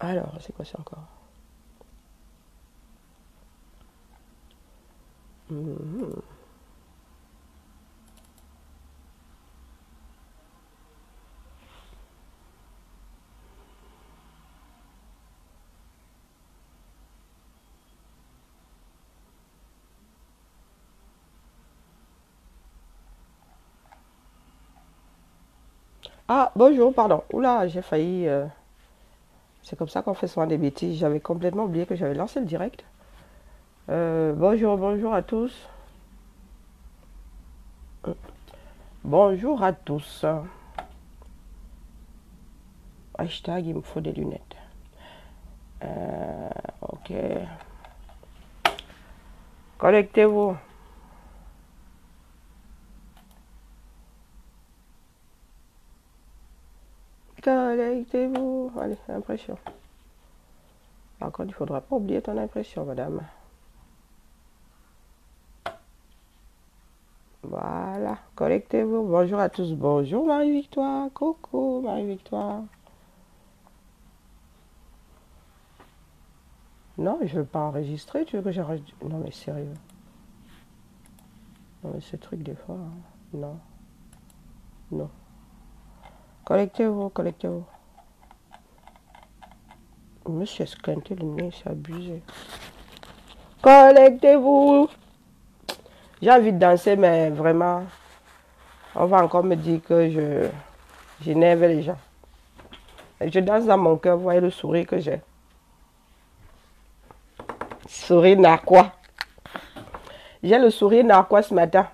Alors, c'est quoi ça encore? Ah, bonjour, pardon. Oula, j'ai failli. euh, C'est comme ça qu'on fait souvent des bêtises. J'avais complètement oublié que j'avais lancé le direct. Euh, bonjour, bonjour à tous. Bonjour à tous. Hashtag, il me faut des lunettes. Euh, ok. Connectez-vous. Connectez-vous. Allez, impression. Par contre, il ne faudra pas oublier ton impression, madame. Voilà, connectez-vous. Bonjour à tous. Bonjour Marie-Victoire. Coucou Marie-Victoire. Non, je ne veux pas enregistrer. Tu veux que j'enregistre? Non, mais sérieux. Non, mais ce truc des fois. hein. Non. Non. Connectez-vous, connectez-vous. Monsieur Esquinté, le nez, c'est abusé. Connectez-vous. J'ai envie de danser, mais vraiment, on va encore me dire que je j'énerve les gens. Je danse dans mon cœur, vous voyez le sourire que j'ai. Sourire narquois. J'ai le sourire narquois ce matin.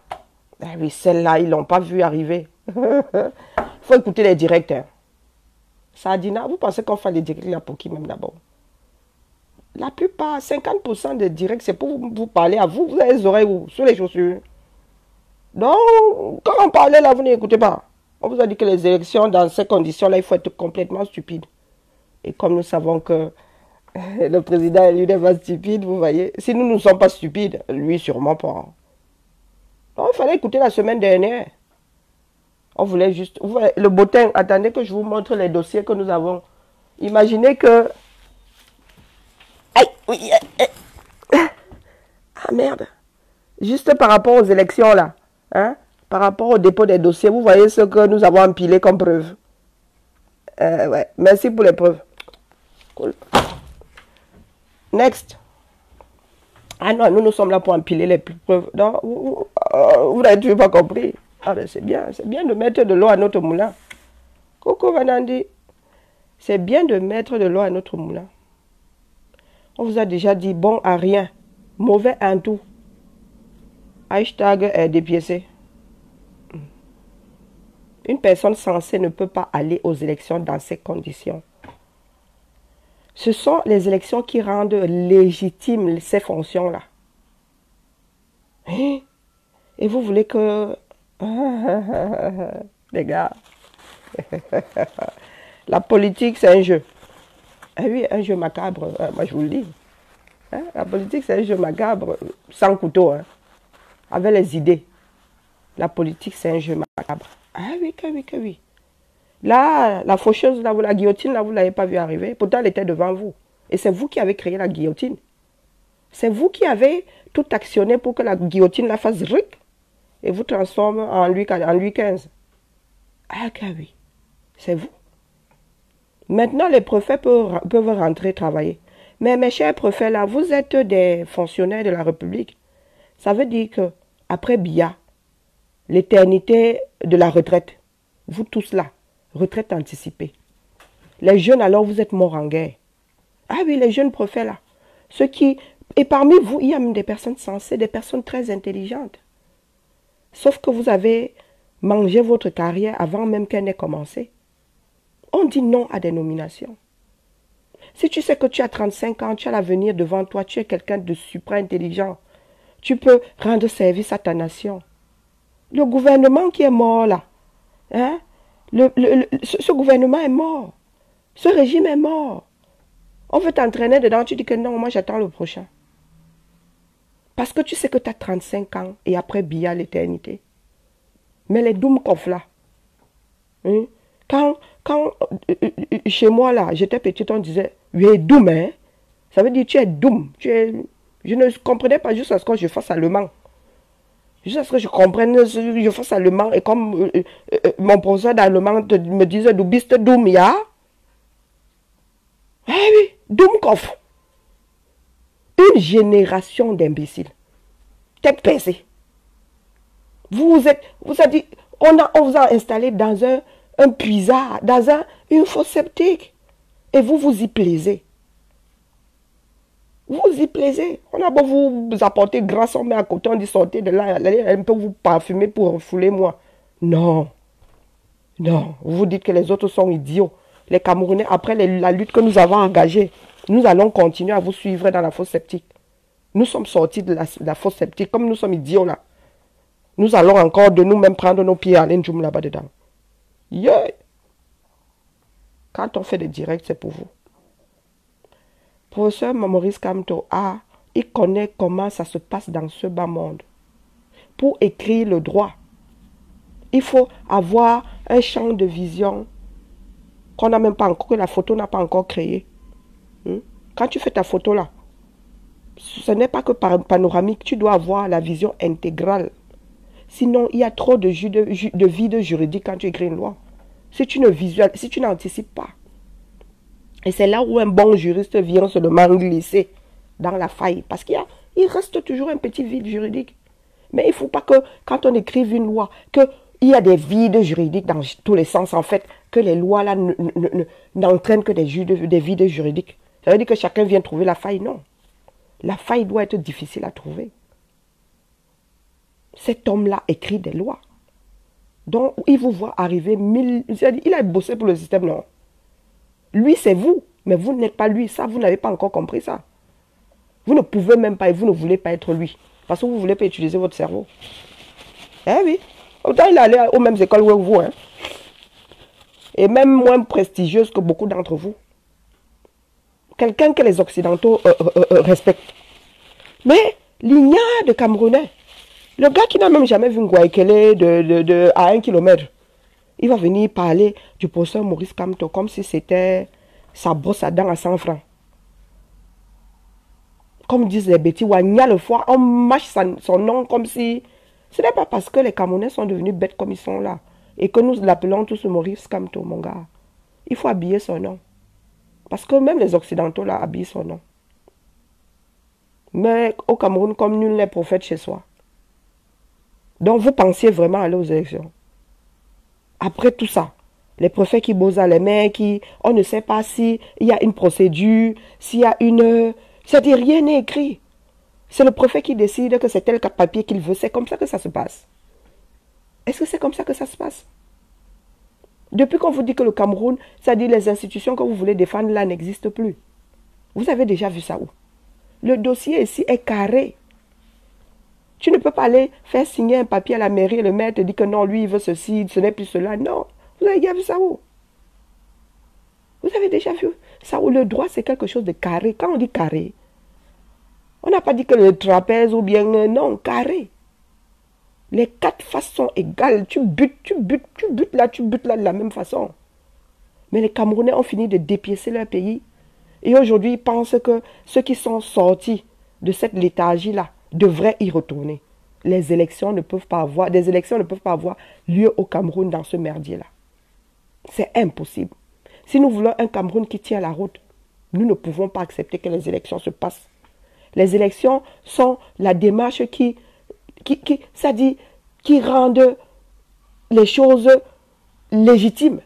Ah oui, celle-là, ils l'ont pas vu arriver. faut écouter les directs. Hein. Sardina, vous pensez qu'on fait les directs là pour qui même d'abord? La plupart, 50% des directs, c'est pour vous, parler à vous. Vous avez les oreilles où? Sur les chaussures. Donc, quand on parlait là, vous n'écoutez pas. On vous a dit que les élections, dans ces conditions-là, il faut être complètement stupide. Et comme nous savons que le président, lui, n'est pas stupide, vous voyez. Si nous ne sommes pas stupides, lui, sûrement pas. Donc, il fallait écouter la semaine dernière. On voulait juste. le bottin, attendez que je vous montre les dossiers que nous avons. Imaginez que. Aïe, oui, aïe, aïe. Ah merde. Juste par rapport aux élections là, hein, par rapport au dépôt des dossiers, vous voyez ce que nous avons empilé comme preuve. Euh, ouais, merci pour les preuves. Cool. Next. Ah non, nous nous sommes là pour empiler les preuves. Non, vous, vous, euh, n'avez toujours pas compris. Ah ben c'est bien, c'est bien de mettre de l'eau à notre moulin. Coucou Vanandi. C'est bien de mettre de l'eau à notre moulin. On vous a déjà dit bon à rien, mauvais à tout. Hashtag est dépiécé. Une personne censée ne peut pas aller aux élections dans ces conditions. Ce sont les élections qui rendent légitimes ces fonctions-là. Hein? Et vous voulez que... Les gars, la politique, c'est un jeu. Ah oui, un jeu macabre, euh, moi je vous le dis. Hein, La politique, c'est un jeu macabre, sans couteau, hein, avec les idées. La politique, c'est un jeu macabre. Ah oui, que oui, que oui. Là, la faucheuse, là, la guillotine, là, vous ne l'avez pas vu arriver. Pourtant, elle était devant vous. Et c'est vous qui avez créé la guillotine. C'est vous qui avez tout actionné pour que la guillotine la fasse ric et vous transforme en Louis, en Louis XV. Ah, que oui. C'est vous. Maintenant, les préfets peuvent, peuvent rentrer travailler. Mais mes chers préfets, là, vous êtes des fonctionnaires de la République. Ça veut dire que, après BIA, l'éternité de la retraite, vous tous là, retraite anticipée. Les jeunes, alors, vous êtes morts en guerre. Ah oui, les jeunes préfets là. Ceux qui. Et parmi vous, il y a même des personnes sensées, des personnes très intelligentes. Sauf que vous avez mangé votre carrière avant même qu'elle n'ait commencé. On dit non à des nominations. Si tu sais que tu as 35 ans, tu as l'avenir devant toi, tu es quelqu'un de super intelligent, tu peux rendre service à ta nation. Le gouvernement qui est mort là, hein, ce gouvernement est mort. Ce régime est mort. On veut t'entraîner dedans, tu dis que non, moi j'attends le prochain. Parce que tu sais que tu as 35 ans et après billa l'éternité. Mais les Doumkov là, hein, quand, quand euh, euh, euh, chez moi, là, j'étais petite, on disait, tu es doum, hein. Ça veut dire, tu es doum. Tu es... Je ne comprenais pas jusqu'à ce que je fasse allemand. Jusqu'à ce que je comprenne, je fasse allemand. Et comme mon professeur d'allemand me disait, du bist doum, ya. Eh oui, doum Une génération d'imbéciles. T'es pesé. Vous êtes, vous avez dit, on, a, vous a installé dans un un puisard, dans un, une fosse sceptique. Et vous vous y plaisez. Vous y plaisez. On a beau vous apporter grâce, on met à côté, on dit sortez de là, allez un peu vous parfumer pour refouler moi. Non. Non. Vous vous dites que les autres sont idiots. Les Camerounais, après la lutte que nous avons engagée, nous allons continuer à vous suivre dans la fosse sceptique. Nous sommes sortis de la, fosse sceptique, comme nous sommes idiots là. Nous allons encore de nous-mêmes prendre nos pieds à aller là-bas dedans. Yeah. Quand on fait des directs, c'est pour vous. Professeur Maurice Kamto a, il connaît comment ça se passe dans ce bas monde. Pour écrire le droit, il faut avoir un champ de vision qu'on n'a même pas encore, que la photo n'a pas encore créé. Hmm? Quand tu fais ta photo là, ce n'est pas que panoramique, tu dois avoir la vision intégrale. Sinon, il y a trop de, de, de vide juridique quand tu écris une loi si tu ne visualises, si tu n'anticipes pas. Et c'est là où un bon juriste vient seulement glisser dans la faille. Parce qu'il il reste toujours un petit vide juridique. Mais il ne faut pas que, quand on écrive une loi, qu'il y a des vides juridiques dans tous les sens, en fait, que les lois là n'entraînent que des vides juridiques. Ça veut dire que chacun vient trouver la faille. Non. La faille doit être difficile à trouver. Cet homme-là écrit des lois. Donc, il vous voit arriver mille... Il a bossé pour le système, non. Lui, c'est vous, mais vous n'êtes pas lui. Ça, vous n'avez pas encore compris ça. Vous ne pouvez même pas et vous ne voulez pas être lui. Parce que vous ne voulez pas utiliser votre cerveau. Eh oui. Autant il est allé aux mêmes écoles que vous. Hein. Et même moins prestigieuse que beaucoup d'entre vous. Quelqu'un que les Occidentaux euh, euh, euh, respectent. Mais l'ignare de Camerounais, le gars qui n'a même jamais vu Nguaikele de, à un kilomètre, il va venir parler du professeur Maurice Kamto comme si c'était sa brosse à dents à 100 francs. Comme disent les bêtis, le fois, on mâche son, nom comme si... Ce n'est pas parce que les Camerounais sont devenus bêtes comme ils sont là et que nous l'appelons tous Maurice Kamto, mon gars. Il faut habiller son nom. Parce que même les Occidentaux là habillent son nom. Mais au Cameroun, comme nul n'est prophète chez soi. Donc vous pensiez vraiment aller aux élections. Après tout ça, les préfets qui bossent à les mains, qui, on ne sait pas s'il y a une procédure, s'il y a une... C'est-à-dire rien n'est écrit. C'est le préfet qui décide que c'est tel papier qu'il veut. C'est comme ça que ça se passe. Est-ce que c'est comme ça que ça se passe? Depuis qu'on vous dit que le Cameroun, c'est-à-dire les institutions que vous voulez défendre là n'existent plus. Vous avez déjà vu ça où? Le dossier ici est carré. Tu ne peux pas aller faire signer un papier à la mairie et le maire te dit que non, lui, il veut ceci, ce n'est plus cela. Non. Vous avez déjà vu ça où? Vous avez déjà vu ça où? Le droit, c'est quelque chose de carré. Quand on dit carré, on n'a pas dit que le trapèze ou bien euh, non, carré. Les quatre façons égales. Tu butes, tu butes, tu butes là, tu butes là de la même façon. Mais les Camerounais ont fini de dépiécer leur pays. Et aujourd'hui, ils pensent que ceux qui sont sortis de cette léthargie-là, devrait y retourner. Les élections ne peuvent pas avoir, des élections ne peuvent pas avoir lieu au Cameroun dans ce merdier-là. C'est impossible. Si nous voulons un Cameroun qui tient la route, nous ne pouvons pas accepter que les élections se passent. Les élections sont la démarche qui, qui, ça dit, qui rendent les choses légitimes.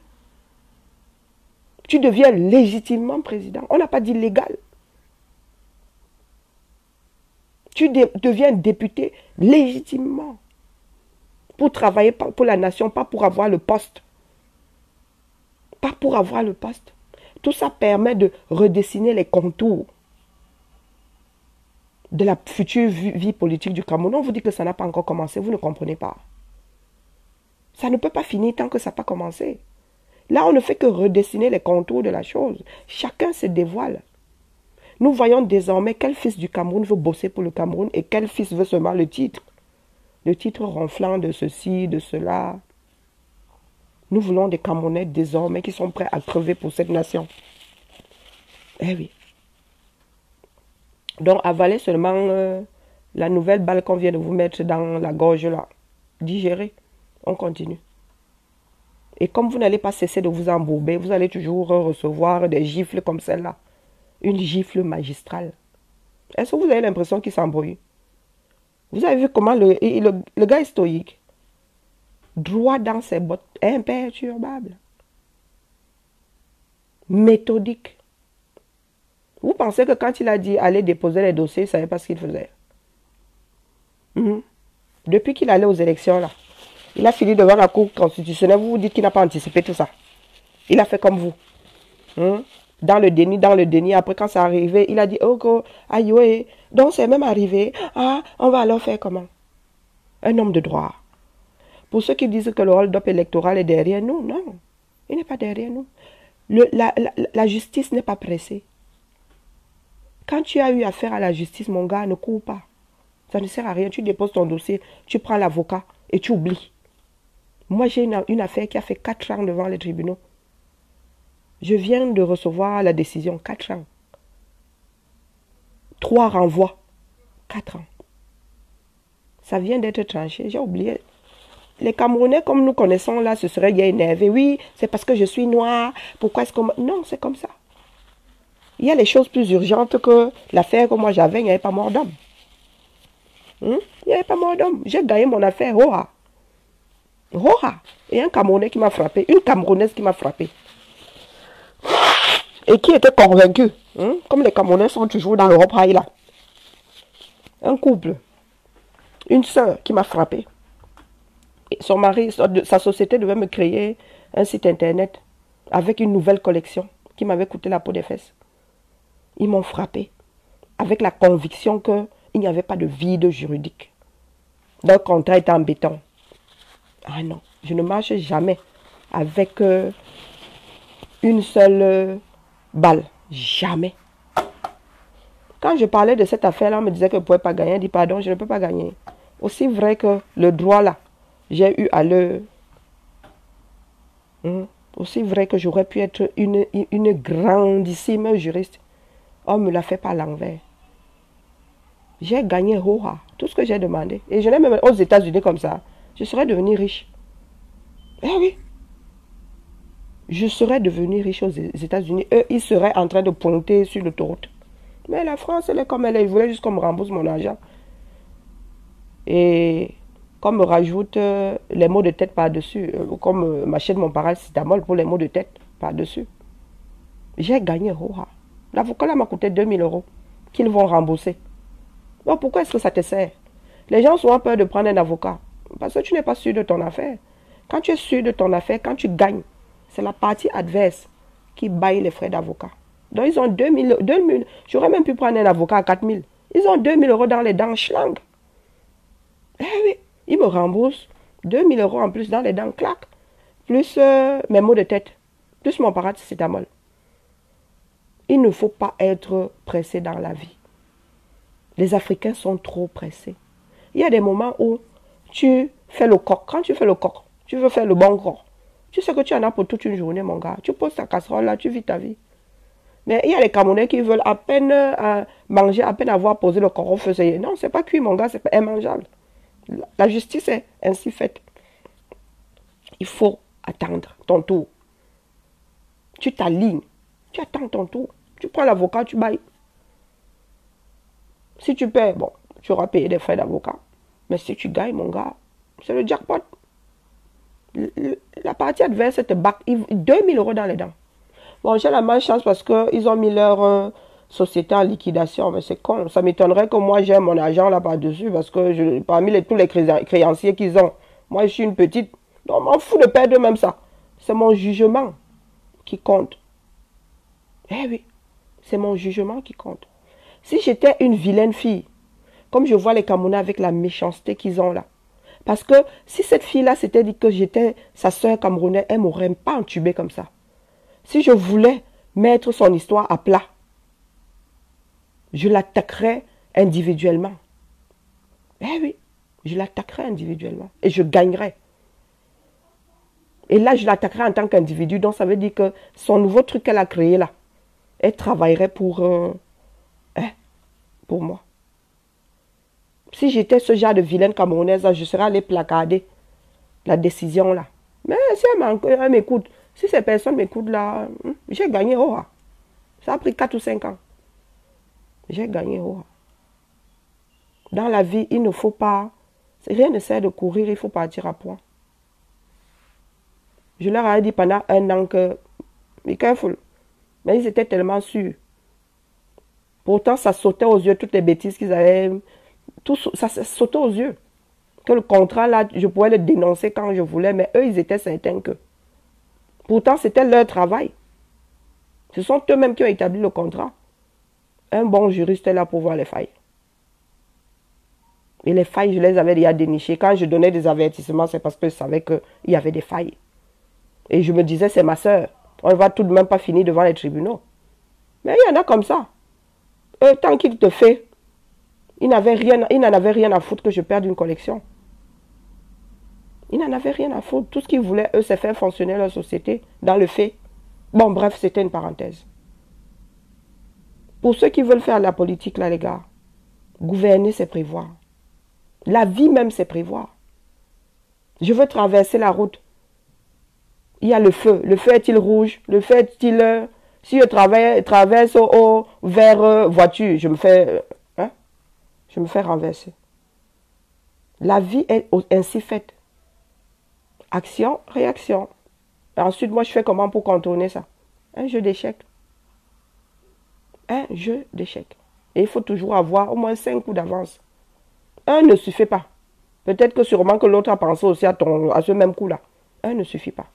Tu deviens légitimement président. On n'a pas dit légal. Tu deviens député légitimement pour travailler pour la nation, pas pour avoir le poste. Pas pour avoir le poste. Tout ça permet de redessiner les contours de la future vie politique du Cameroun. On vous dit que ça n'a pas encore commencé, vous ne comprenez pas. Ça ne peut pas finir tant que ça n'a pas commencé. Là, on ne fait que redessiner les contours de la chose. Chacun se dévoile. Nous voyons désormais quel fils du Cameroun veut bosser pour le Cameroun et quel fils veut seulement le titre. Le titre ronflant de ceci, de cela. Nous voulons des Camerounais désormais qui sont prêts à crever pour cette nation. Eh oui. Donc, avalez seulement euh, la nouvelle balle qu'on vient de vous mettre dans la gorge là. Digérez. On continue. Et comme vous n'allez pas cesser de vous embourber, vous allez toujours recevoir des gifles comme celle-là. Une gifle magistrale. Est-ce que vous avez l'impression qu'il s'embrouille? Vous avez vu comment le, le, gars est stoïque Droit dans ses bottes, imperturbable. Méthodique. Vous pensez que quand il a dit aller déposer les dossiers, il ne savait pas ce qu'il faisait? Mhm. Depuis qu'il allait aux élections, là, il a fini devant la Cour constitutionnelle. Vous vous dites qu'il n'a pas anticipé tout ça. Il a fait comme vous. Mhm dans le déni, dans le déni. Après, quand c'est arrivé, il a dit, oh, aïe, donc c'est même arrivé. Ah, on va alors faire comment? Un homme de droit. Pour ceux qui disent que le hold-up électoral est derrière nous, non, il n'est pas derrière nous. La, justice n'est pas pressée. Quand tu as eu affaire à la justice, mon gars, ne cours pas. Ça ne sert à rien. Tu déposes ton dossier, tu prends l'avocat et tu oublies. Moi, j'ai une, affaire qui a fait quatre ans devant les tribunaux. Je viens de recevoir la décision, 4 ans. Trois renvois, 4 ans. Ça vient d'être tranché, j'ai oublié. Les Camerounais, comme nous connaissons là, ce serait bien énervé. Oui, c'est parce que je suis noir. Pourquoi est-ce que... Non, c'est comme ça. Il y a les choses plus urgentes que l'affaire que moi j'avais, il n'y avait pas mort d'homme. Hmm? Il n'y avait pas mort d'homme. J'ai gagné mon affaire, Roha. Roha. Et un Camerounais qui m'a frappé, une Camerounaise qui m'a frappé et qui était convaincu, hein, comme les Camerounais sont toujours dans l'Europe là. Un couple, une soeur qui m'a frappé. Son mari, sa société devait me créer un site internet avec une nouvelle collection qui m'avait coûté la peau des fesses. Ils m'ont frappé avec la conviction qu'il n'y avait pas de vide juridique. Leur contrat était en béton. Ah non, je ne marche jamais avec euh, une seule euh, balle. Jamais. Quand je parlais de cette affaire-là, on me disait que je ne pouvais pas gagner. Je dis pardon, je ne peux pas gagner. Aussi vrai que le droit là, j'ai eu à le... Hmm, aussi vrai que j'aurais pu être une, une grandissime juriste. On me l'a fait par l'envers. J'ai gagné Roha, tout ce que j'ai demandé. Et je n'ai même aux États-Unis comme ça. Je serais devenu riche. Eh oui je serais devenu riche aux États-Unis. Eux, ils seraient en train de pointer sur l'autoroute. Mais la France, elle est comme elle est. Ils voulaient juste qu'on me rembourse mon argent. Et qu'on me rajoute euh, les mots de tête par-dessus. Euh, comme euh, m'achète mon paracétamol pour les mots de tête par-dessus. J'ai gagné Roha. L'avocat m'a coûté 2000 euros qu'ils vont rembourser. Bon, pourquoi est-ce que ça te sert? Les gens ont peur de prendre un avocat. Parce que tu n'es pas sûr de ton affaire. Quand tu es sûr de ton affaire, quand tu gagnes, c'est la partie adverse qui baille les frais d'avocat. Donc ils ont 2000, 2000 j'aurais même pu prendre un avocat à 4000. Ils ont 2000 euros dans les dents schlang. Eh oui, ils me remboursent 2000 euros en plus dans les dents, clac. Plus euh, mes mots de tête, plus mon paracétamol. Il ne faut pas être pressé dans la vie. Les Africains sont trop pressés. Il y a des moments où tu fais le coq. Quand tu fais le coq, tu veux faire le bon corps. Tu sais que tu en as pour toute une journée, mon gars. Tu poses ta casserole là, tu vis ta vie. Mais il y a les Camerounais qui veulent à peine euh, manger, à peine avoir posé le au feu. Non, c'est pas cuit, mon gars, c'est immangeable. La justice est ainsi faite. Il faut attendre ton tour. Tu t'alignes. Tu attends ton tour. Tu prends l'avocat, tu bailles. Si tu perds, bon, tu auras payé des frais d'avocat. Mais si tu gagnes, mon gars, c'est le jackpot la partie adverse te bac 2000 euros dans les dents. Bon, j'ai la malchance parce qu'ils ont mis leur euh, société en liquidation, mais c'est con. Ça m'étonnerait que moi j'ai mon argent là par-dessus parce que parmi tous les créanciers qu'ils ont, moi je suis une petite. Non, m'en fous de perdre même ça. C'est mon jugement qui compte. Eh oui, c'est mon jugement qui compte. Si j'étais une vilaine fille, comme je vois les Camerounais avec la méchanceté qu'ils ont là, parce que si cette fille-là s'était dit que j'étais sa soeur camerounaise, elle ne m'aurait pas entubé comme ça. Si je voulais mettre son histoire à plat, je l'attaquerais individuellement. Eh oui, je l'attaquerais individuellement et je gagnerais. Et là, je l'attaquerai en tant qu'individu. Donc, ça veut dire que son nouveau truc qu'elle a créé là, elle travaillerait pour, euh, hein, pour moi. Si j'étais ce genre de vilaine camerounaise, je serais allé placarder la décision là. Mais si elle m'écoute, si ces personnes m'écoutent là, hmm, j'ai gagné oh, Ça a pris 4 ou 5 ans. J'ai gagné oh. Dans la vie, il ne faut pas, rien ne sert de courir, il faut partir à point. Je leur ai dit pendant un an que. Mais ils étaient tellement sûrs. Pourtant, ça sautait aux yeux toutes les bêtises qu'ils avaient. Tout, ça, sautait aux yeux. Que le contrat, là, je pouvais le dénoncer quand je voulais, mais eux, ils étaient certains que. Pourtant, c'était leur travail. Ce sont eux-mêmes qui ont établi le contrat. Un bon juriste est là pour voir les failles. Et les failles, je les avais déjà dénichées. Quand je donnais des avertissements, c'est parce que je savais qu'il y avait des failles. Et je me disais, c'est ma soeur. On ne va tout de même pas finir devant les tribunaux. Mais il y en a comme ça. Et tant qu'il te fait, il n'en avait rien à foutre que je perde une collection. Il n'en avait rien à foutre. Tout ce qu'ils voulaient, eux, c'est faire fonctionner leur société dans le fait. Bon, bref, c'était une parenthèse. Pour ceux qui veulent faire la politique, là, les gars, gouverner, c'est prévoir. La vie même, c'est prévoir. Je veux traverser la route il y a le feu. Le feu est-il rouge? Le feu est-il... Euh, si je traverse au, vers euh, voiture, je me fais... Euh, hein? Je me fais renverser. La vie est ainsi faite. Action, réaction. ensuite, moi, je fais comment pour contourner ça? Un jeu d'échecs. Un jeu d'échecs. Et il faut toujours avoir au moins cinq coups d'avance. Un ne suffit pas. Peut-être que sûrement que l'autre a pensé aussi à, ton, à ce même coup-là. Un ne suffit pas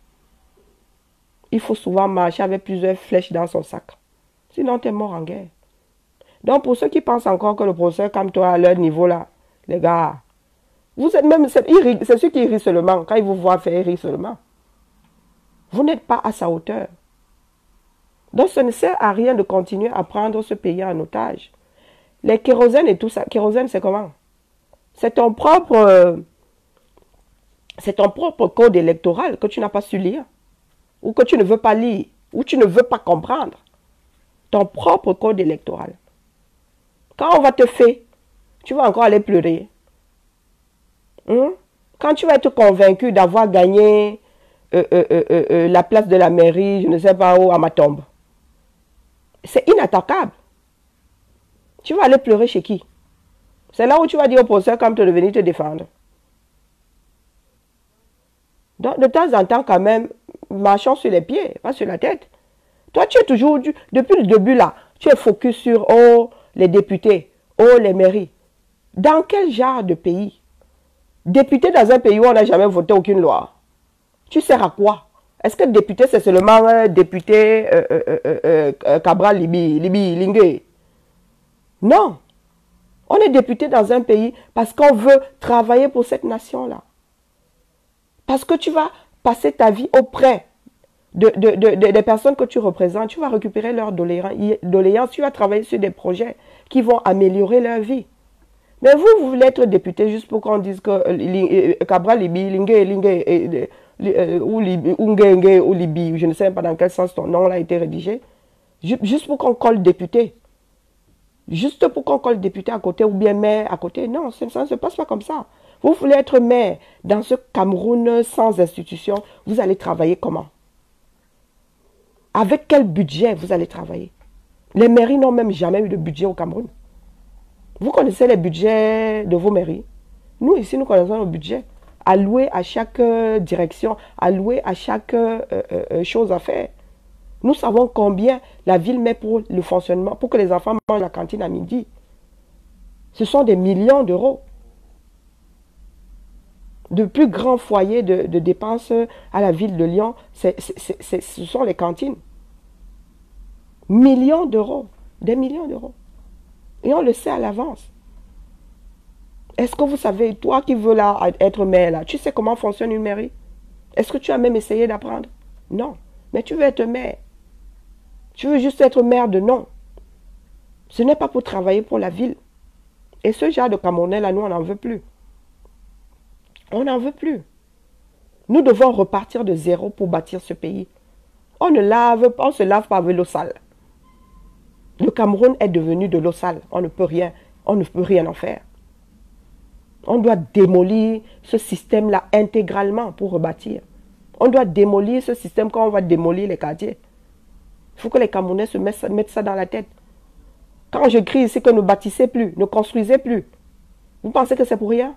il faut souvent marcher avec plusieurs flèches dans son sac. Sinon, tu es mort en guerre. Donc, pour ceux qui pensent encore que le professeur comme toi à leur niveau là, les gars, vous êtes même, c'est ceux qui rient seulement. Quand ils vous voient faire, rire seulement. Vous n'êtes pas à sa hauteur. Donc, ce ne sert à rien de continuer à prendre ce pays en otage. Les kérosènes et tout ça, kérosène, c'est comment? C'est ton propre, c'est ton propre code électoral que tu n'as pas su lire ou que tu ne veux pas lire, ou tu ne veux pas comprendre ton propre code électoral. Quand on va te faire, tu vas encore aller pleurer. Hein? Quand tu vas être convaincu d'avoir gagné euh, euh, euh, la place de la mairie, je ne sais pas où, à ma tombe, c'est inattaquable. Tu vas aller pleurer chez qui? C'est là où tu vas dire au procès comme de venir te défendre. Donc, de temps en temps, quand même, marchons sur les pieds, pas sur la tête. Toi, tu es toujours, depuis le début là, tu es focus sur, oh, les députés, oh, les mairies. Dans quel genre de pays? Député dans un pays où on n'a jamais voté aucune loi. Tu sers à quoi? Est-ce que député, c'est seulement un député euh, euh, euh, Cabral Libi, Libi, Lingue Non. On est député dans un pays parce qu'on veut travailler pour cette nation-là. Parce que tu vas passer ta vie auprès de, des personnes que tu représentes. Tu vas récupérer leur doléance. Tu vas travailler sur des projets qui vont améliorer leur vie. Mais vous, vous voulez être député juste pour qu'on dise que euh, euh, Cabral Libi, Lingue, Lingue, euh, ou Libi, ou Libi, je ne sais pas dans quel sens ton nom a été rédigé. Juste pour qu'on colle député. Juste pour qu'on colle député à côté ou bien maire à côté. Non, ça ne se passe pas comme ça. Vous voulez être maire dans ce Cameroun sans institution, vous allez travailler comment? Avec quel budget vous allez travailler? Les mairies n'ont même jamais eu de budget au Cameroun. Vous connaissez les budgets de vos mairies? Nous, ici, nous connaissons le budget. Alloué à chaque euh, direction, alloué à chaque euh, euh, chose à faire. Nous savons combien la ville met pour le fonctionnement, pour que les enfants mangent la cantine à midi. Ce sont des millions d'euros de plus grands foyers de, dépenses à la ville de Lyon, ce sont les cantines. Millions d'euros, des millions d'euros. Et on le sait à l'avance. Est-ce que vous savez, toi qui veux là être maire là, tu sais comment fonctionne une mairie? Est-ce que tu as même essayé d'apprendre? Non. Mais tu veux être maire. Tu veux juste être maire de nom. Ce n'est pas pour travailler pour la ville. Et ce genre de Camerounais là, nous, on n'en veut plus. On n'en veut plus. Nous devons repartir de zéro pour bâtir ce pays. On ne lave, on se lave pas avec l'eau sale. Le Cameroun est devenu de l'eau sale. On ne peut rien, on ne peut rien en faire. On doit démolir ce système-là intégralement pour rebâtir. On doit démolir ce système quand on va démolir les quartiers. Il faut que les Camerounais se mettent ça dans la tête. Quand je crie, c'est que ne bâtissez plus, ne construisez plus. Vous pensez que c'est pour rien?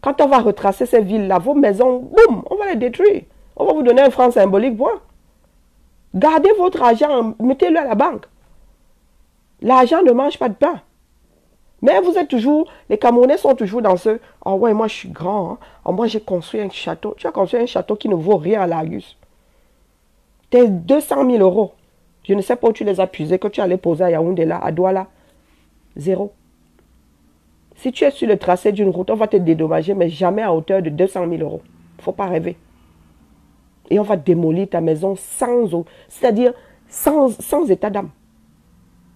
Quand on va retracer ces villes-là, vos maisons, boum, on va les détruire. On va vous donner un franc symbolique, point. Gardez votre argent, mettez-le à la banque. L'argent ne mange pas de pain. Mais vous êtes toujours, les Camerounais sont toujours dans ce, oh ouais, moi je suis grand, oh, moi j'ai construit un château. Tu as construit un château qui ne vaut rien à l'Argus. Tes 200 000 euros, je ne sais pas où tu les as puisés, que tu allais poser à Yaoundé là, à Douala. Zéro. Si tu es sur le tracé d'une route, on va te dédommager, mais jamais à hauteur de 200 000 euros. Il ne faut pas rêver. Et on va démolir ta maison sans eau, c'est-à-dire sans, sans état d'âme.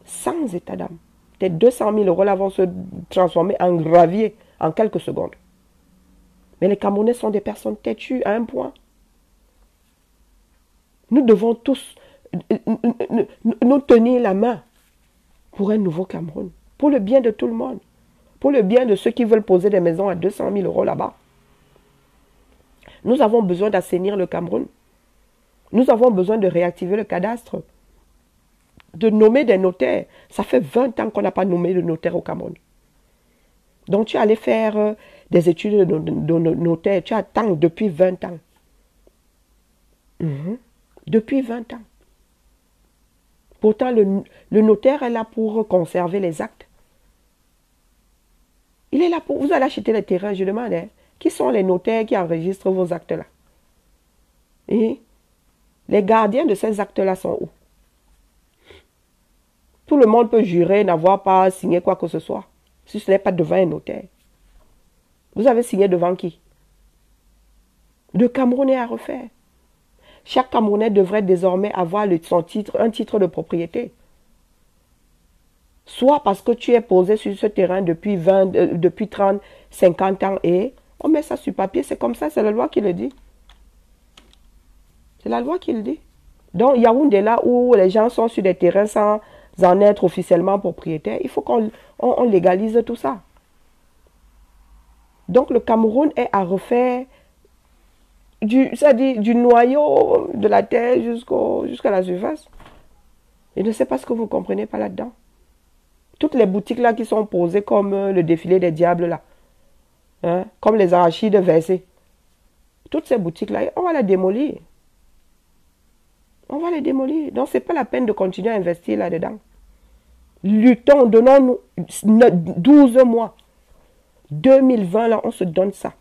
Sans état d'âme. Tes 200 000 euros là vont se transformer en gravier en quelques secondes. Mais les Camerounais sont des personnes têtues à un point. Nous devons tous nous tenir la main pour un nouveau Cameroun, pour le bien de tout le monde, pour le bien de ceux qui veulent poser des maisons à 200 000 euros là-bas. Nous avons besoin d'assainir le Cameroun. Nous avons besoin de réactiver le cadastre, de nommer des notaires. Ça fait 20 ans qu'on n'a pas nommé de notaire au Cameroun. Donc tu allais faire euh, des études de, notaire, tu attends depuis 20 ans. Mhm. Depuis 20 ans. Pourtant, le, notaire est là pour conserver les actes. Il est là pour... Vous allez acheter les terrains, je demande. Hein, qui sont les notaires qui enregistrent vos actes-là Et les gardiens de ces actes-là sont où? Tout le monde peut jurer n'avoir pas signé quoi que ce soit, si ce n'est pas devant un notaire. Vous avez signé devant qui? Le Camerounais à refaire. Chaque Camerounais devrait désormais avoir son titre, un titre de propriété. Soit parce que tu es posé sur ce terrain depuis, 20, euh, depuis 30, 50 ans et on met ça sur papier, c'est comme ça, c'est la loi qui le dit. C'est la loi qui le dit. Donc, Yaoundé, là où les gens sont sur des terrains sans en être officiellement propriétaires, il faut qu'on légalise tout ça. Donc, le Cameroun est à refaire du, noyau de la terre jusqu'à la surface. Je ne sais pas ce que vous comprenez pas là-dedans. Toutes les boutiques là qui sont posées comme euh, le défilé des diables là, hein, comme les arachides versés. Toutes ces boutiques là, on va les démolir. On va les démolir. Donc, ce n'est pas la peine de continuer à investir là-dedans. Luttons, donnons-nous 12 mois. 2020, là, on se donne ça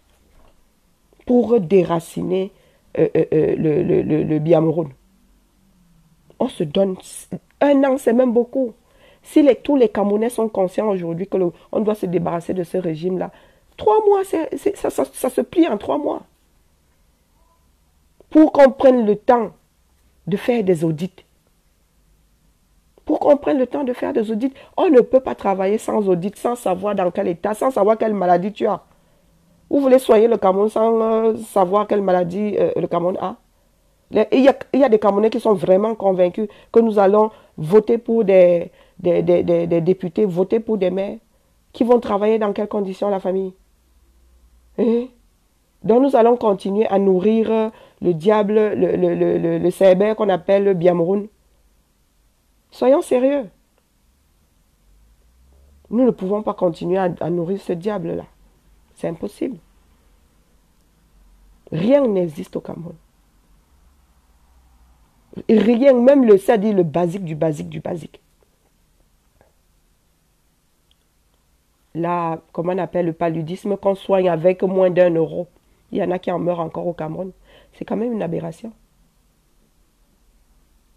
pour déraciner euh, euh, le, le, le, On se donne un an, c'est même beaucoup. Si tous les Camerounais sont conscients aujourd'hui qu'on doit se débarrasser de ce régime-là, trois mois, ça, se plie en trois mois. Pour qu'on prenne le temps de faire des audits. Pour qu'on prenne le temps de faire des audits, on ne peut pas travailler sans audit, sans savoir dans quel état, sans savoir quelle maladie tu as. Vous voulez soigner le Cameroun sans euh, savoir quelle maladie euh, le Cameroun a il y, y, a, des Camerounais qui sont vraiment convaincus que nous allons voter pour des, des, députés, voter pour des maires qui vont travailler dans quelles conditions la famille? Hein? Donc nous allons continuer à nourrir le diable, le, le, qu'on appelle le Biamoun. Soyons sérieux. Nous ne pouvons pas continuer à nourrir ce diable-là. C'est impossible. Rien n'existe au Cameroun. Rien, même le, ça le basique du basique du basique. Là, comment on appelle le paludisme qu'on soigne avec moins d'un euro. Il y en a qui en meurent encore au Cameroun. C'est quand même une aberration.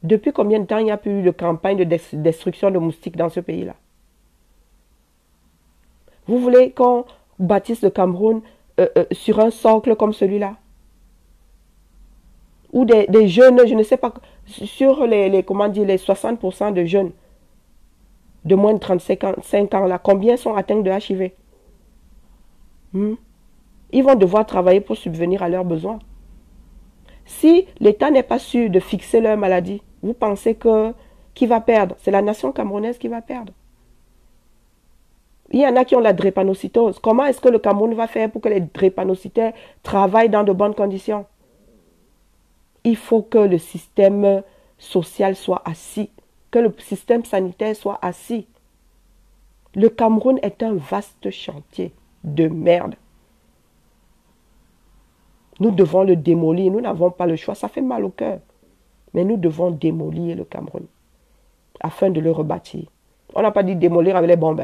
Depuis combien de temps il n'y a plus eu de campagne de destruction de moustiques dans ce pays-là? Vous voulez qu'on bâtisse le Cameroun euh, euh, sur un socle comme celui-là? Ou des, jeunes, je ne sais pas, sur les, comment dire, les 60% de jeunes de moins de 35 ans, 5 ans là, combien sont atteints de HIV hmm? Ils vont devoir travailler pour subvenir à leurs besoins. Si l'État n'est pas sûr de fixer leur maladie, vous pensez que qui va perdre? C'est la nation camerounaise qui va perdre. Il y en a qui ont la drépanocytose. Comment est-ce que le Cameroun va faire pour que les drépanocytaires travaillent dans de bonnes conditions? Il faut que le système social soit assis, que le système sanitaire soit assis. Le Cameroun est un vaste chantier de merde. Nous devons le démolir. Nous n'avons pas le choix. Ça fait mal au cœur. Mais nous devons démolir le Cameroun afin de le rebâtir. On n'a pas dit démolir avec les bombes.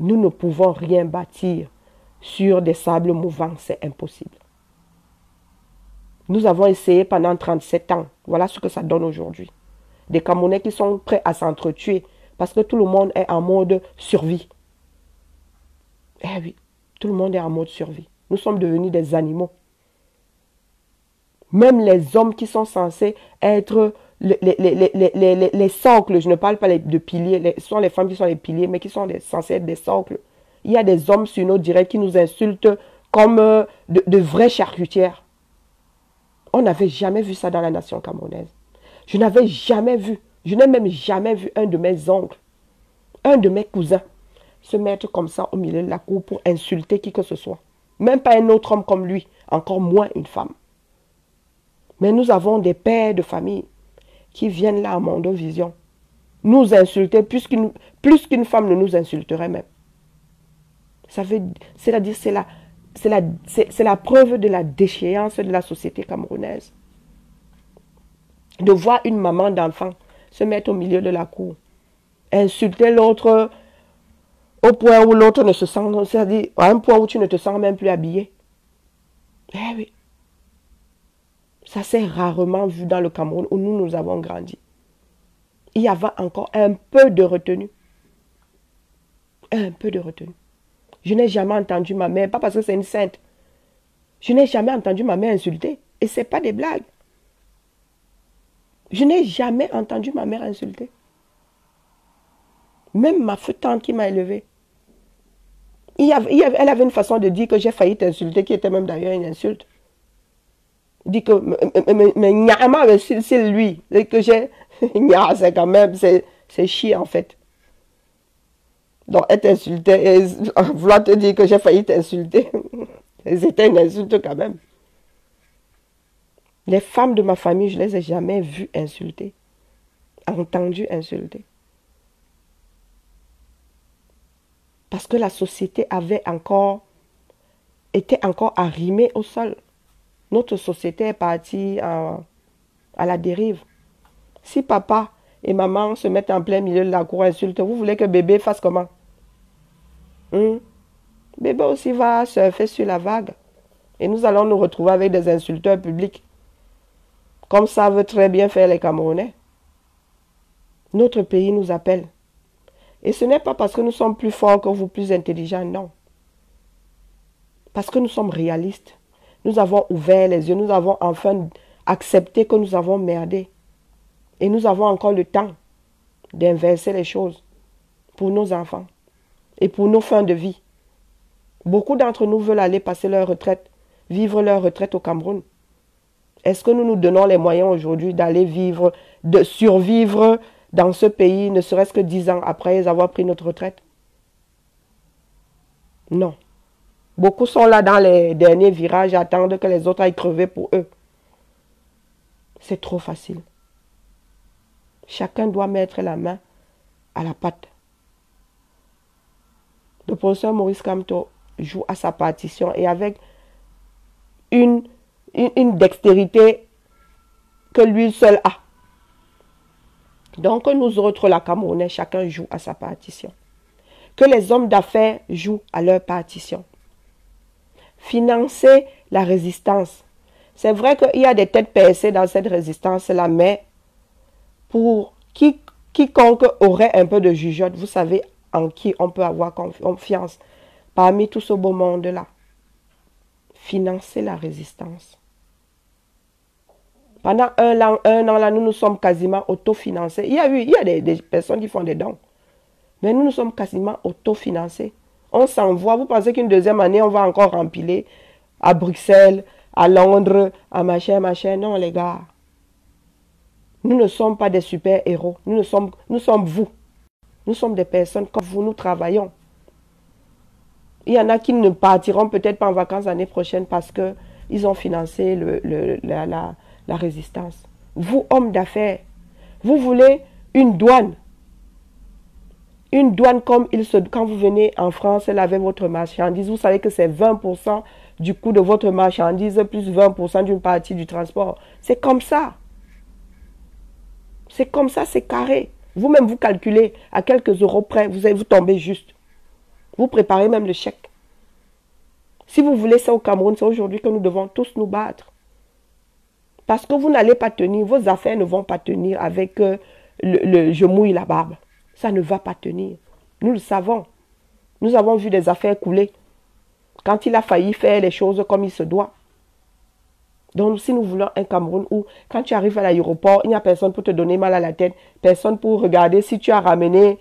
Nous ne pouvons rien bâtir sur des sables mouvants. C'est impossible. Nous avons essayé pendant 37 ans. Voilà ce que ça donne aujourd'hui. Des Camerounais qui sont prêts à s'entretuer parce que tout le monde est en mode survie. Eh oui, tout le monde est en mode survie. Nous sommes devenus des animaux. Même les hommes qui sont censés être les, les, socles, je ne parle pas de piliers, ce sont les femmes qui sont les piliers, mais qui sont censés être des socles. Il y a des hommes sur nos directs qui nous insultent comme euh, de, de vraies charcutières. On n'avait jamais vu ça dans la nation camerounaise. Je n'avais jamais vu, je n'ai même jamais vu un de mes oncles, un de mes cousins, se mettre comme ça au milieu de la cour pour insulter qui que ce soit. Même pas un autre homme comme lui, encore moins une femme. Mais nous avons des pères de famille qui viennent là à Mondovision nous insulter plus qu'une femme ne nous insulterait même. C'est-à-dire, c'est la, c'est la, preuve de la déchéance de la société camerounaise. De voir une maman d'enfant se mettre au milieu de la cour, insulter l'autre au point où l'autre ne se sent, c'est-à-dire à un point où tu ne te sens même plus habillé. Eh oui. Ça s'est rarement vu dans le Cameroun où nous, nous avons grandi. Il y avait encore un peu de retenue. Un peu de retenue. Je n'ai jamais entendu ma mère, pas parce que c'est une sainte. Je n'ai jamais entendu ma mère insulter. Et ce n'est pas des blagues. Je n'ai jamais entendu ma mère insulter. Même ma tante qui m'a élevée elle avait une façon de dire que j'ai failli t'insulter, qui était même d'ailleurs une insulte. Dit que, mais c'est lui, que j'ai, c'est quand même, c'est chier en fait. Donc, elle t'insultait, et vouloir te dire que j'ai failli t'insulter, c'était une insulte quand même. Les femmes de ma famille, je ne les ai jamais vues insulter, entendues insulter. parce que la société avait encore, était encore arrimée au sol. Notre société est partie à, la dérive. Si papa et maman se mettent en plein milieu de la cour insulte, vous voulez que bébé fasse comment? Hmm? Bébé aussi va surfer sur la vague. Et nous allons nous retrouver avec des insulteurs publics. Comme ça veut très bien faire les Camerounais. Notre pays nous appelle. Et ce n'est pas parce que nous sommes plus forts que vous, plus intelligents, non. Parce que nous sommes réalistes. Nous avons ouvert les yeux, nous avons enfin accepté que nous avons merdé. Et nous avons encore le temps d'inverser les choses pour nos enfants et pour nos fins de vie. Beaucoup d'entre nous veulent aller passer leur retraite, vivre leur retraite au Cameroun. Est-ce que nous nous donnons les moyens aujourd'hui d'aller vivre, de survivre dans ce pays, ne serait-ce que dix ans après avoir pris notre retraite? Non. Beaucoup sont là dans les derniers virages, attendent que les autres aillent crever pour eux. C'est trop facile. Chacun doit mettre la main à la pâte. Le professeur Maurice Camto joue à sa partition et avec une, dextérité que lui seul a. Donc nous autres, la Camerounais, chacun joue à sa partition. Que les hommes d'affaires jouent à leur partition. Financer la résistance. C'est vrai qu'il y a des têtes percées dans cette résistance-là, mais pour qui, quiconque aurait un peu de jugeote, vous savez en qui on peut avoir confiance parmi tout ce beau monde-là. Financer la résistance. Pendant un an, un an là, nous nous sommes quasiment autofinancés. Il y a, eu, il y a des, personnes qui font des dons. Mais nous nous sommes quasiment autofinancés. On s'envoie. Vous pensez qu'une deuxième année, on va encore rempiler à Bruxelles, à Londres, à machin, machin. Non, les gars. Nous ne sommes pas des super-héros. Nous, sommes, nous sommes vous. Nous sommes des personnes comme vous. Nous travaillons. Il y en a qui ne partiront peut-être pas en vacances l'année prochaine parce qu'ils ont financé la, résistance. Vous, hommes d'affaires, vous voulez une douane une douane comme il se, quand vous venez en France, avait votre marchandise, vous savez que c'est 20% du coût de votre marchandise plus 20% d'une partie du transport. C'est comme ça. C'est comme ça, c'est carré. Vous-même, vous calculez à quelques euros près, vous allez vous tomber juste. Vous préparez même le chèque. Si vous voulez ça au Cameroun, c'est aujourd'hui que nous devons tous nous battre. Parce que vous n'allez pas tenir, vos affaires ne vont pas tenir avec euh, le, le je mouille la barbe ça ne va pas tenir. Nous le savons. Nous avons vu des affaires couler quand il a failli faire les choses comme il se doit. Donc, si nous voulons un Cameroun où, quand tu arrives à l'aéroport, il n'y a personne pour te donner mal à la tête, personne pour regarder si tu as ramené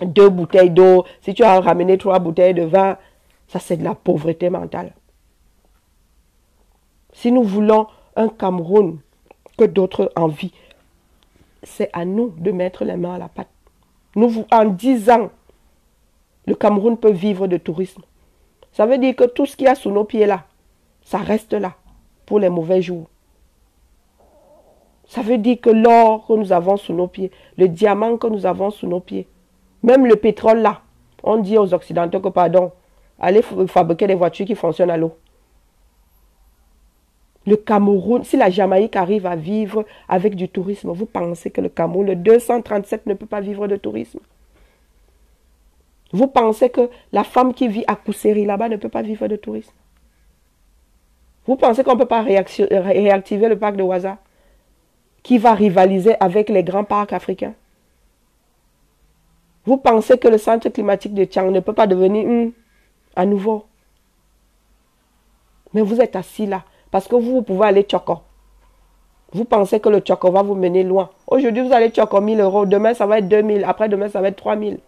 deux bouteilles d'eau, si tu as ramené trois bouteilles de vin, ça c'est de la pauvreté mentale. Si nous voulons un Cameroun que d'autres envient, c'est à nous de mettre les mains à la pâte. Nous, en 10 ans, le Cameroun peut vivre de tourisme. Ça veut dire que tout ce qu'il y a sous nos pieds là, ça reste là pour les mauvais jours. Ça veut dire que l'or que nous avons sous nos pieds, le diamant que nous avons sous nos pieds, même le pétrole là, on dit aux Occidentaux que pardon, allez fabriquer des voitures qui fonctionnent à l'eau. Le Cameroun, si la Jamaïque arrive à vivre avec du tourisme, vous pensez que le Cameroun, le 237 ne peut pas vivre de tourisme? Vous pensez que la femme qui vit à Kousseri là-bas ne peut pas vivre de tourisme? Vous pensez qu'on ne peut pas réactiver le parc de Ouaza qui va rivaliser avec les grands parcs africains? Vous pensez que le centre climatique de Tchang ne peut pas devenir hum, à nouveau? Mais vous êtes assis là parce que vous, pouvez aller Tchoko. Vous pensez que le Tchoko va vous mener loin. Aujourd'hui, vous allez Tchoko 1000 euros. Demain, ça va être 2000. Après, demain, ça va être 3000.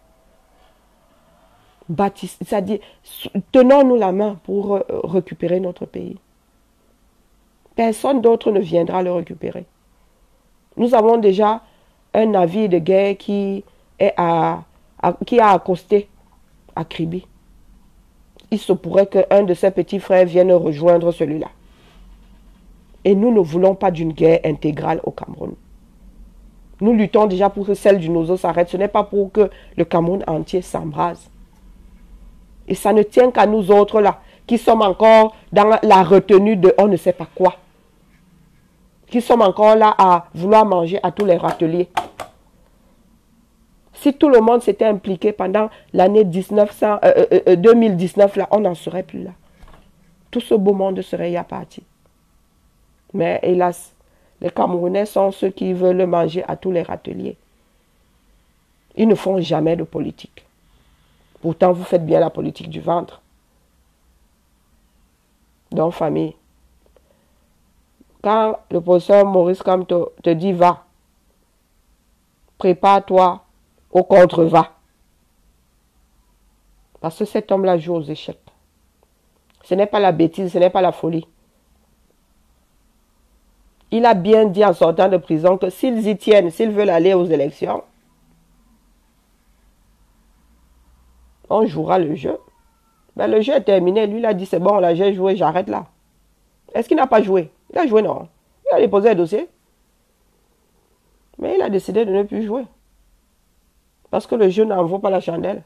Baptiste, c'est-à-dire, tenons-nous la main pour euh, récupérer notre pays. Personne d'autre ne viendra le récupérer. Nous avons déjà un navire de guerre qui, a accosté à Kribi. Il se pourrait qu'un de ses petits frères vienne rejoindre celui-là. Et nous ne voulons pas d'une guerre intégrale au Cameroun. Nous luttons déjà pour que celle du Nozo s'arrête. Ce n'est pas pour que le Cameroun entier s'embrase. Et ça ne tient qu'à nous autres là, qui sommes encore dans la retenue de on ne sait pas quoi. Qui sommes encore là à vouloir manger à tous les râteliers. Si tout le monde s'était impliqué pendant l'année 2019, euh, euh, euh, on n'en serait plus là. Tout ce beau monde serait y parti. Mais hélas, les Camerounais sont ceux qui veulent manger à tous les râteliers. Ils ne font jamais de politique. Pourtant, vous faites bien la politique du ventre. Donc, famille, quand le professeur Maurice Camto te dit va, prépare-toi au contre-va. Parce que cet homme-là joue aux échecs. Ce n'est pas la bêtise, ce n'est pas la folie. Il a bien dit en sortant de prison que s'ils y tiennent, s'ils veulent aller aux élections, on jouera le jeu. Ben, le jeu est terminé. Lui, il a dit c'est bon, là, j'ai joué, j'arrête là. Est-ce qu'il n'a pas joué? Il a joué, non. Il a déposé un dossier. Mais il a décidé de ne plus jouer. Parce que le jeu n'en vaut pas la chandelle.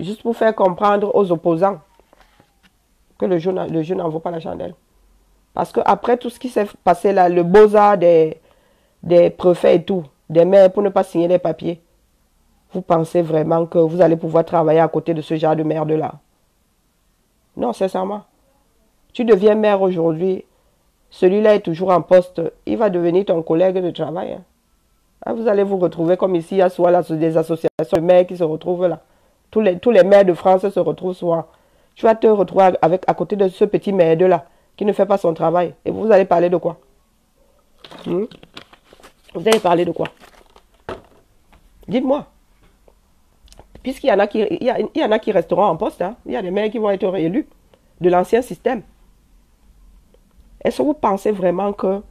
Juste pour faire comprendre aux opposants que le jeu, le n'en vaut pas la chandelle. Parce qu'après tout ce qui s'est passé là, le beaux-arts des, des préfets et tout, des maires pour ne pas signer les papiers, vous pensez vraiment que vous allez pouvoir travailler à côté de ce genre de merde-là? Non, sincèrement. Tu deviens maire aujourd'hui, celui-là est toujours en poste, il va devenir ton collègue de travail. Hein. Ah, vous allez vous retrouver comme ici, il y a soit des associations de maires qui se retrouvent là. Tous les, maires de France se retrouvent soit. Tu vas te retrouver avec, à côté de ce petit maire-là qui ne fait pas son travail. Et vous allez parler de quoi? Hmm? Vous allez parler de quoi? Dites-moi. Puisqu'il y en a qui, y, en a qui resteront en poste, hein. il y a des maires qui vont être réélus. de l'ancien système. Est-ce que vous pensez vraiment que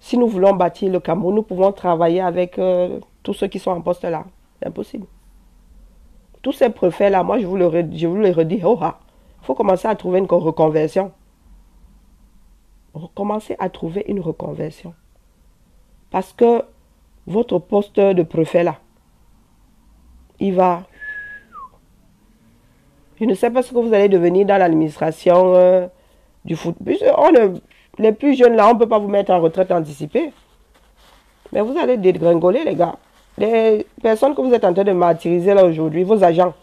si nous voulons bâtir le Cameroun, nous pouvons travailler avec euh, tous ceux qui sont en poste là? C'est impossible. Tous ces préfets-là, moi, je vous, le, je vous les redis, oh, ah, il faut commencer à trouver une reconversion. Commencez à trouver une reconversion. Parce que votre poste de préfet là, il va... Je ne sais pas ce que vous allez devenir dans l'administration euh, du foot. Les plus jeunes là, on ne peut pas vous mettre en retraite anticipée. Mais vous allez dégringoler les gars. Les personnes que vous êtes en train de martyriser là aujourd'hui, vos agents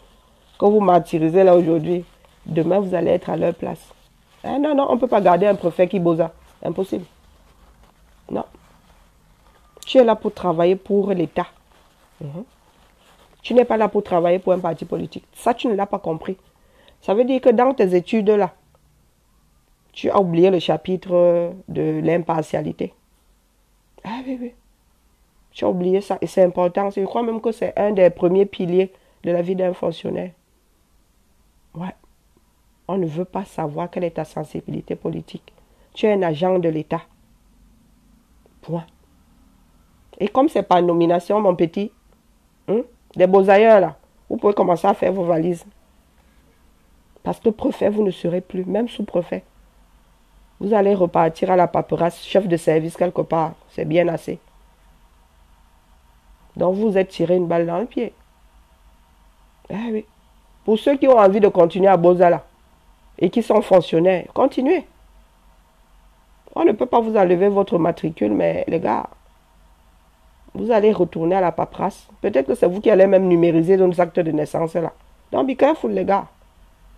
que vous martyrisez là aujourd'hui, demain vous allez être à leur place. Eh non, non, on ne peut pas garder un préfet qui bosa. Impossible. Non. Tu es là pour travailler pour l'État. Mhm. Tu n'es pas là pour travailler pour un parti politique. Ça, tu ne l'as pas compris. Ça veut dire que dans tes études là, tu as oublié le chapitre de l'impartialité. Ah oui, oui. Tu as oublié ça et c'est important. Je crois même que c'est un des premiers piliers de la vie d'un fonctionnaire. Ouais. On ne veut pas savoir quelle est ta sensibilité politique. Tu es un agent de l'État. Point. Et comme c'est pas nomination, mon petit, hein, des beaux ailleurs là, vous pouvez commencer à faire vos valises. Parce que préfet, vous ne serez plus, même sous-préfet. Vous allez repartir à la paperasse, chef de service quelque part. C'est bien assez. Donc vous êtes tiré une balle dans le pied. Ah oui. Pour ceux qui ont envie de continuer à Bozala et qui sont fonctionnaires, continuez. On ne peut pas vous enlever votre matricule, mais les gars, vous allez retourner à la paperasse. Peut-être que c'est vous qui allez même numériser nos actes de naissance là. Donc, be careful, les gars.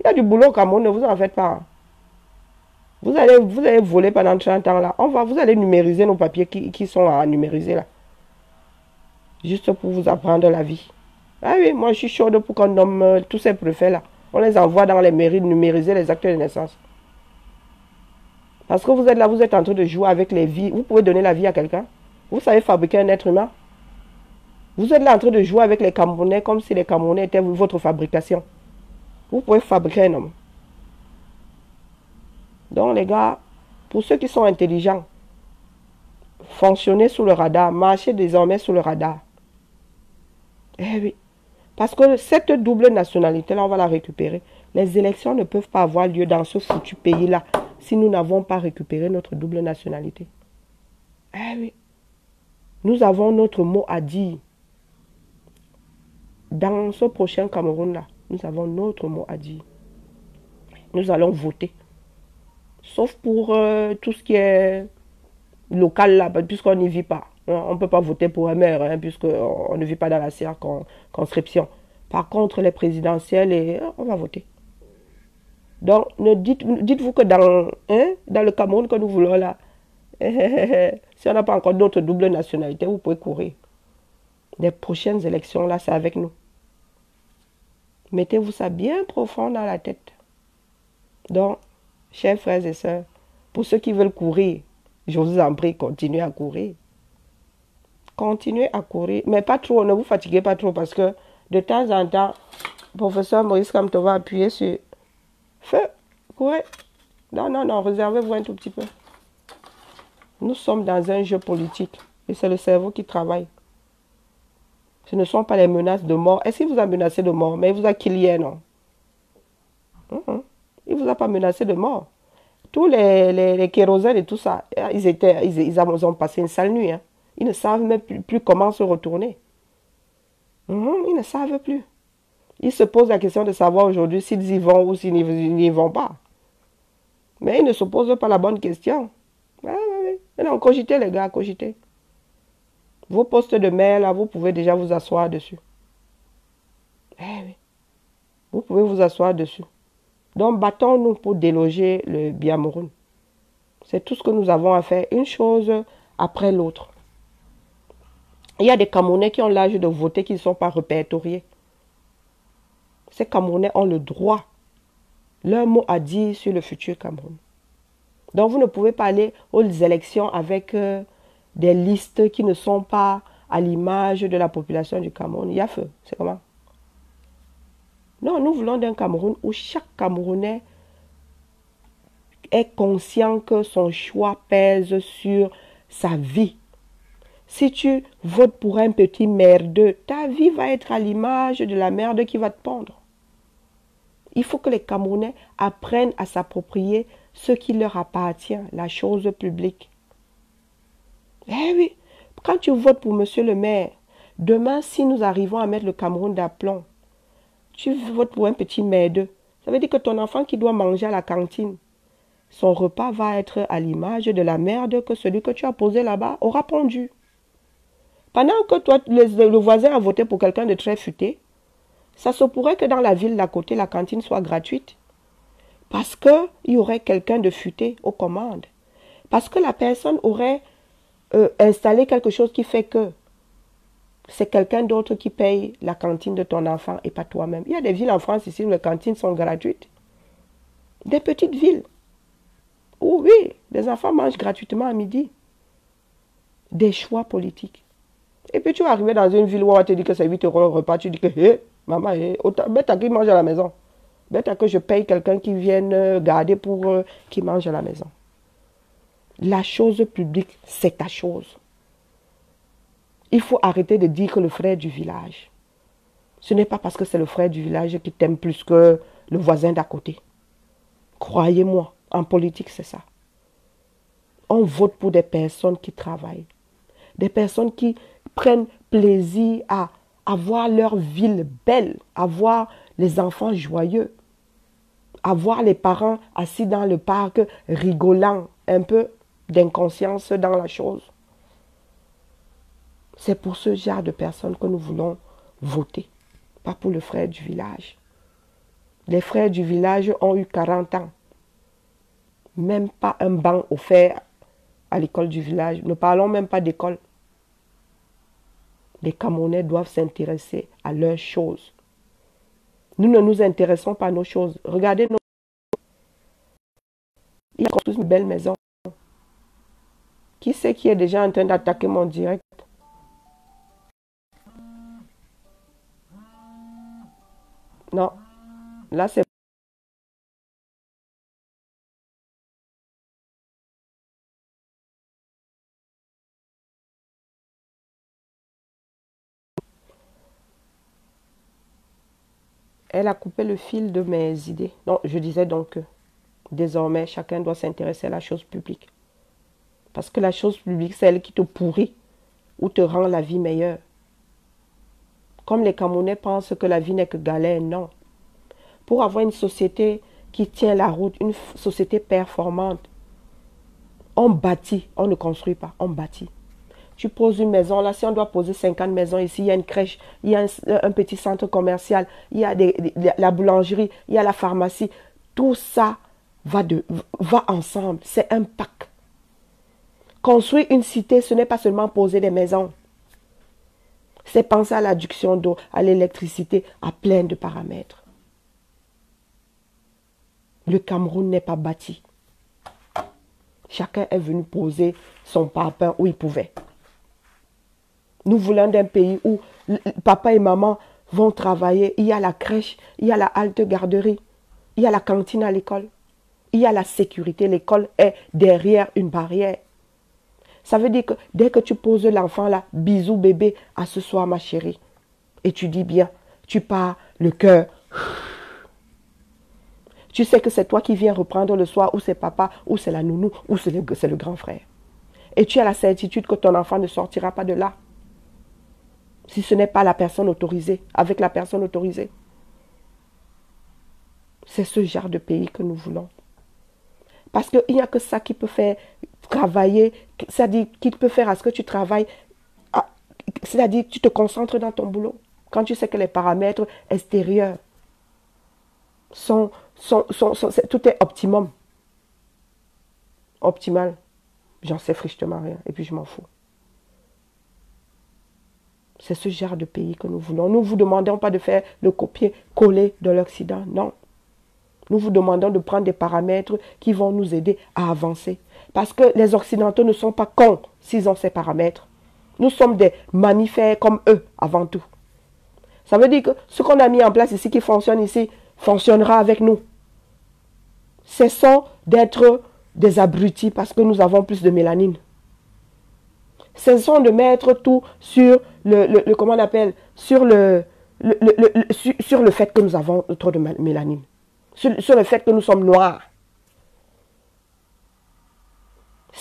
Il y a du boulot au Cameroun, ne vous en faites pas. Vous allez, vous allez voler pendant 30 ans là. On va, vous allez numériser nos papiers qui, qui sont à numériser là. Juste pour vous apprendre la vie. Ah oui, moi je suis chaude pour qu'on nomme euh, tous ces préfets là. On les envoie dans les mairies numériser les actes de naissance. Parce que vous êtes là, vous êtes en train de jouer avec les vies. Vous pouvez donner la vie à quelqu'un. Vous savez fabriquer un être humain. Vous êtes là en train de jouer avec les Camerounais comme si les Camerounais étaient votre fabrication. Vous pouvez fabriquer un homme. Donc les gars, pour ceux qui sont intelligents, fonctionnez sous le radar, marchez désormais sous le radar. Eh oui. Parce que cette double nationalité-là, on va la récupérer. Les élections ne peuvent pas avoir lieu dans ce foutu pays-là si nous n'avons pas récupéré notre double nationalité. Eh oui. Nous avons notre mot à dire. Dans ce prochain Cameroun-là, nous avons notre mot à dire. Nous allons voter. Sauf pour euh, tout ce qui est local là, puisqu'on n'y vit pas. On ne peut pas voter pour un maire, hein, puisqu'on ne vit pas dans la circonscription. Par contre, les présidentielles, et, on va voter. Donc, dites-vous que dans, hein, dans le Cameroun que nous voulons là, si on n'a pas encore d'autres double nationalité, vous pouvez courir. Les prochaines élections là, c'est avec nous. Mettez-vous ça bien profond dans la tête. Donc, chers frères et sœurs, pour ceux qui veulent courir, je vous en prie, continuez à courir. Continuez à courir, mais pas trop, ne vous fatiguez pas trop parce que de temps en temps, professeur Maurice Kamto va appuyer sur Feu, courez. Non, non, non, réservez-vous un tout petit peu. Nous sommes dans un jeu politique et c'est le cerveau qui travaille. Ce ne sont pas les menaces de mort. Est-ce qu'il vous a menacé de mort? Mais il vous a killé, non? Uh-huh. Il ne vous a pas menacé de mort. Tous les, les, kérosènes et tout ça, ils, étaient, ils, ont passé une sale nuit. Hein. Ils ne savent même plus, comment se retourner. Uh-huh. Ils ne savent plus. Ils se posent la question de savoir aujourd'hui s'ils y vont ou s'ils n'y vont pas. Mais ils ne se posent pas la bonne question. Non, cogitez les gars, cogitez. Vos postes de mail, là, vous pouvez déjà vous asseoir dessus. Eh. Vous pouvez vous asseoir dessus. Donc, battons-nous pour déloger le Biamourun. C'est tout ce que nous avons à faire, une chose après l'autre. Il y a des Camerounais qui ont l'âge de voter qui ne sont pas répertoriés ces Camerounais ont le droit, leur mot à dire sur le futur Cameroun. Donc vous ne pouvez pas aller aux élections avec euh, des listes qui ne sont pas à l'image de la population du Cameroun. Il y a feu, c'est comment? Non, nous voulons d'un Cameroun où chaque Camerounais est conscient que son choix pèse sur sa vie. Si tu votes pour un petit merdeux, ta vie va être à l'image de la merde qui va te pendre. Il faut que les Camerounais apprennent à s'approprier ce qui leur appartient, la chose publique. Eh oui, quand tu votes pour monsieur le maire, demain, si nous arrivons à mettre le Cameroun d'aplomb, tu votes pour un petit merdeux. Ça veut dire que ton enfant qui doit manger à la cantine, son repas va être à l'image de la merde que celui que tu as posé là-bas aura pondu. Pendant que toi, le, voisin a voté pour quelqu'un de très futé, ça se pourrait que dans la ville d'à côté, la cantine soit gratuite. Parce qu'il y aurait quelqu'un de futé aux commandes. Parce que la personne aurait euh, installé quelque chose qui fait que c'est quelqu'un d'autre qui paye la cantine de ton enfant et pas toi-même. Il y a des villes en France ici où les cantines sont gratuites. Des petites villes. Où oui, les enfants mangent gratuitement à midi. Des choix politiques. Et puis tu vas arriver dans une ville où on te dire que c'est 8 euros le repas. Tu dis que, hé, maman, hé, bête à qui mange à la maison. Bête à que je paye quelqu'un qui vienne euh, garder pour euh, qui mange à la maison. La chose publique, c'est ta chose. Il faut arrêter de dire que le frère du village. Ce n'est pas parce que c'est le frère du village qui t'aime plus que le voisin d'à côté. Croyez-moi, en politique, c'est ça. On vote pour des personnes qui travaillent, des personnes qui prennent plaisir à avoir leur ville belle, à voir les enfants joyeux, à voir les parents assis dans le parc rigolant, un peu d'inconscience dans la chose. C'est pour ce genre de personnes que nous voulons voter, pas pour le frère du village. Les frères du village ont eu 40 ans. Même pas un banc offert à l'école du village. Ne parlons même pas d'école. Les Camerounais doivent s'intéresser à leurs choses. Nous ne nous intéressons pas à nos choses. Regardez nos... Ils construisent une belle maison. Qui c'est qui est déjà en train d'attaquer mon direct? Non. Là, c'est Elle a coupé le fil de mes idées. Non, je disais donc que désormais, chacun doit s'intéresser à la chose publique. Parce que la chose publique, c'est elle qui te pourrit ou te rend la vie meilleure. Comme les Camerounais pensent que la vie n'est que galère, non. Pour avoir une société qui tient la route, une société performante, on bâtit, on ne construit pas, on bâtit. Tu poses une maison, là, si on doit poser 50 maisons ici, il y a une crèche, il y a un, petit centre commercial, il y a la boulangerie, il y a la pharmacie. Tout ça va, de, va ensemble, c'est un pack. Construire une cité, ce n'est pas seulement poser des maisons. C'est penser à l'adduction d'eau, à l'électricité, à plein de paramètres. Le Cameroun n'est pas bâti. Chacun est venu poser son parpaing où il pouvait. Nous voulons d'un pays où papa et maman vont travailler. Il y a la crèche, il y a la halte garderie, il y a la cantine à l'école, il y a la sécurité. L'école est derrière une barrière. Ça veut dire que dès que tu poses l'enfant là, bisous bébé, à ce soir ma chérie, et tu dis bien, tu pars le cœur. Tu sais que c'est toi qui viens reprendre le soir, ou c'est papa, ou c'est la nounou, ou c'est le, le grand frère. Et tu as la certitude que ton enfant ne sortira pas de là. Si ce n'est pas la personne autorisée, avec la personne autorisée. C'est ce genre de pays que nous voulons. Parce qu'il n'y a que ça qui peut faire travailler, c'est-à-dire qui peut faire à ce que tu travailles, c'est-à-dire tu te concentres dans ton boulot. Quand tu sais que les paramètres extérieurs sont, sont, tout est optimum. Optimal. J'en sais frichtement rien. Et puis je m'en fous. C'est ce genre de pays que nous voulons. Nous ne vous demandons pas de faire le copier-coller de l'Occident. Non. Nous vous demandons de prendre des paramètres qui vont nous aider à avancer. Parce que les Occidentaux ne sont pas cons s'ils ont ces paramètres. Nous sommes des mammifères comme eux avant tout. Ça veut dire que ce qu'on a mis en place ici, qui fonctionne ici, fonctionnera avec nous. Cessons d'être des abrutis parce que nous avons plus de mélanine. Cessons de mettre tout sur le, comment on appelle, sur le, sur, le fait que nous avons trop de mélanine. Sur, le fait que nous sommes noirs.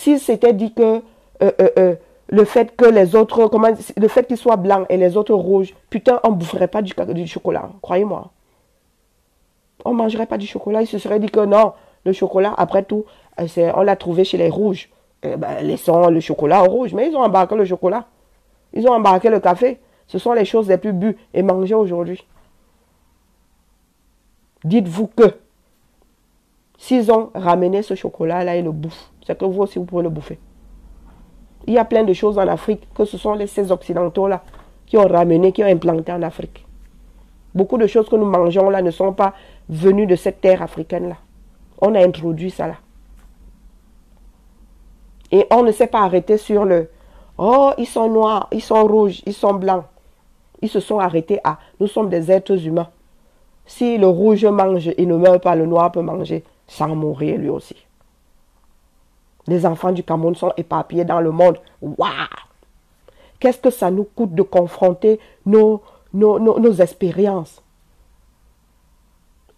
Si c'était dit que euh, euh, euh, le fait que les autres, le fait qu'ils soient blancs et les autres rouges, putain, on ne boufferait pas du, chocolat, croyez-moi. On ne mangerait pas du chocolat. Il se serait dit que non, le chocolat, après tout, on l'a trouvé chez les rouges. Eh ben, laissons le chocolat au rouge. Mais ils ont embarqué le chocolat. Ils ont embarqué le café. Ce sont les choses les plus bues et mangées aujourd'hui. Dites-vous que s'ils ont ramené ce chocolat-là et le bouffent, c'est que vous aussi vous pouvez le bouffer. Il y a plein de choses en Afrique que ce sont les, ces occidentaux-là qui ont ramené, qui ont implanté en Afrique. Beaucoup de choses que nous mangeons là ne sont pas venues de cette terre africaine-là. On a introduit ça là. Et on ne s'est pas arrêté sur le Oh, ils sont noirs, ils sont rouges, ils sont blancs. Ils se sont arrêtés à Nous sommes des êtres humains. Si le rouge mange et ne meurt pas, le noir peut manger sans mourir lui aussi. Les enfants du Cameroun sont éparpillés dans le monde. Waouh Qu'est-ce que ça nous coûte de confronter nos, expériences?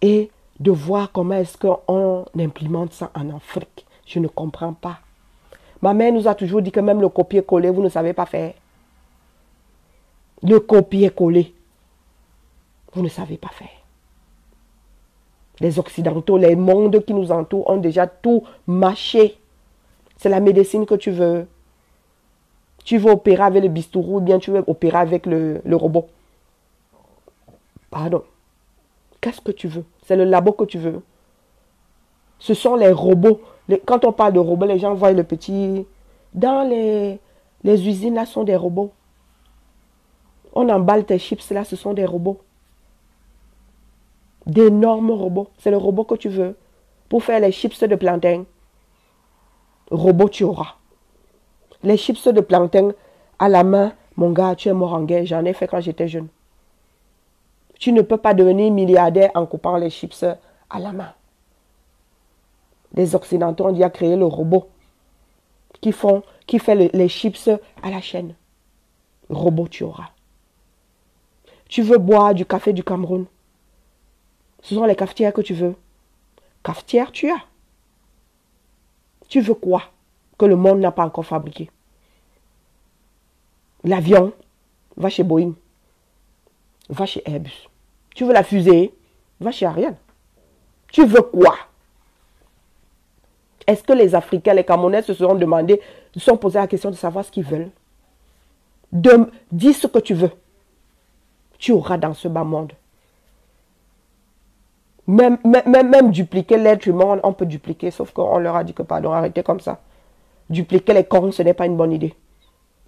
Et de voir comment est-ce qu'on implémente ça en Afrique. Je ne comprends pas. Ma mère nous a toujours dit que même le copier-coller, vous ne savez pas faire. Le copier-coller, vous ne savez pas faire. Les Occidentaux, les mondes qui nous entourent ont déjà tout mâché. C'est la médecine que tu veux. Tu veux opérer avec le bistourou ou bien tu veux opérer avec le, robot. Pardon. Qu'est-ce que tu veux? C'est le labo que tu veux. Ce sont les robots. quand on parle de robots, les gens voient le petit... Dans les, les usines, là, sont des robots. On emballe tes chips, là, ce sont des robots. D'énormes robots. C'est le robot que tu veux pour faire les chips de plantain robot tu auras. Les chips de plantain à la main, mon gars, tu es mort. J'en ai fait quand j'étais jeune. Tu ne peux pas devenir milliardaire en coupant les chips à la main. Les Occidentaux ont déjà créé le robot qui, font, qui fait les chips à la chaîne. Robot tu auras. Tu veux boire du café du Cameroun. Ce sont les cafetières que tu veux. Cafetière, tu as. Tu veux quoi que le monde n'a pas encore fabriqué? L'avion, va chez Boeing, va chez Airbus. Tu veux la fusée, va chez Ariane. Tu veux quoi? Est-ce que les Africains, les Camerounais se seront demandés, se sont posés la question de savoir ce qu'ils veulent? Dis ce que tu veux. Tu auras dans ce bas monde. Même, même, même dupliquer l'être humain, on peut dupliquer, sauf qu'on leur a dit que pardon, arrêtez comme ça. Dupliquer les cons, ce n'est pas une bonne idée.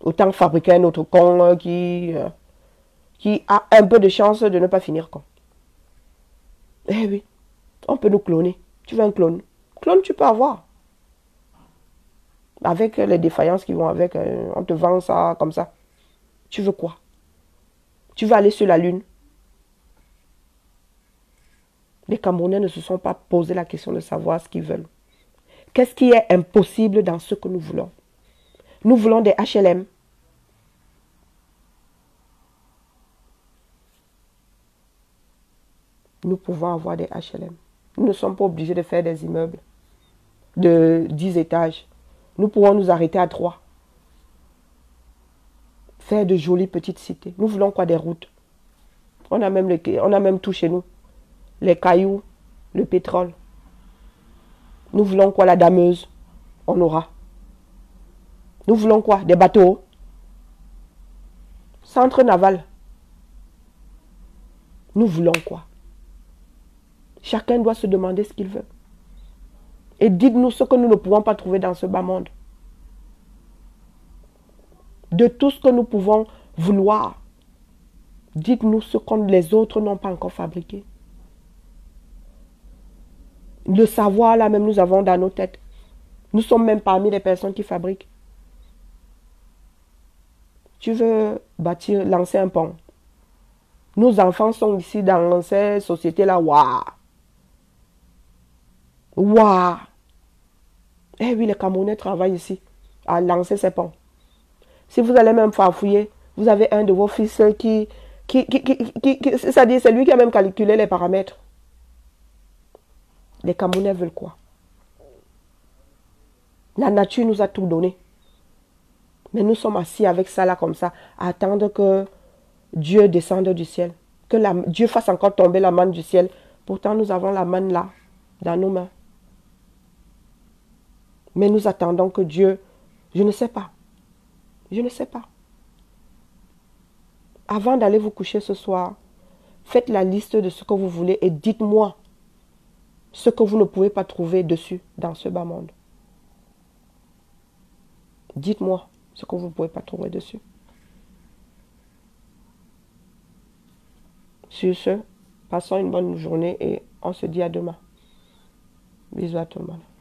Autant fabriquer un autre con euh, qui, euh, qui a un peu de chance de ne pas finir con. Eh oui, on peut nous cloner. Tu veux un clone? Clone, tu peux avoir. Avec les défaillances qui vont avec, euh, on te vend ça comme ça. Tu veux quoi? Tu veux aller sur la lune les Camerounais ne se sont pas posé la question de savoir ce qu'ils veulent. Qu'est-ce qui est impossible dans ce que nous voulons? Nous voulons des HLM. Nous pouvons avoir des HLM. Nous ne sommes pas obligés de faire des immeubles de 10 étages. Nous pouvons nous arrêter à 3. Faire de jolies petites cités. Nous voulons quoi? Des routes. On a même, on a même tout chez nous les cailloux, le pétrole. Nous voulons quoi La dameuse? On aura. Nous voulons quoi Des bateaux? Centre naval. Nous voulons quoi? Chacun doit se demander ce qu'il veut. Et dites-nous ce que nous ne pouvons pas trouver dans ce bas monde. De tout ce que nous pouvons vouloir, dites-nous ce que les autres n'ont pas encore fabriqué. Le savoir, là même, nous avons dans nos têtes. Nous sommes même parmi les personnes qui fabriquent. Tu veux bâtir, lancer un pont. Nos enfants sont ici dans ces sociétés-là. Waouh! Waouh Eh oui, les Camerounais travaillent ici à lancer ces ponts. Si vous allez même fouiller, vous avez un de vos fils qui, qui c'est-à-dire c'est lui qui a même calculé les paramètres. Les Camerounais veulent quoi? La nature nous a tout donné. Mais nous sommes assis avec ça là comme ça, à attendre que Dieu descende du ciel. Que Dieu fasse encore tomber la manne du ciel. Pourtant, nous avons la manne là, dans nos mains. Mais nous attendons que Dieu, je ne sais pas, je ne sais pas. Avant d'aller vous coucher ce soir, faites la liste de ce que vous voulez et dites-moi ce que vous ne pouvez pas trouver dessus dans ce bas monde. Dites-moi ce que vous ne pouvez pas trouver dessus. Sur ce, passons une bonne journée et on se dit à demain. Bisous à tout le monde.